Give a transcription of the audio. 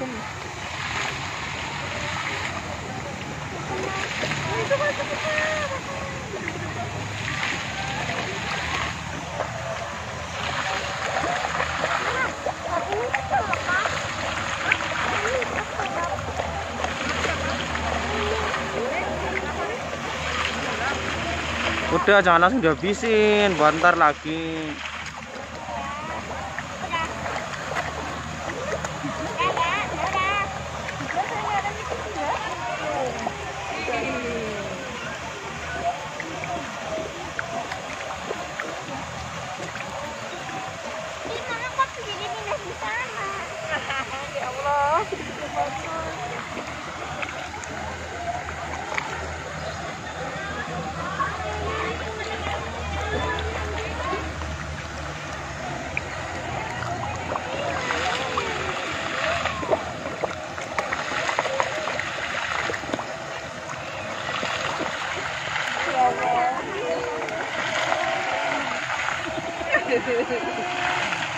sini. Udah jangan langsung dihabisin, buat ntar lagi. フフフフ。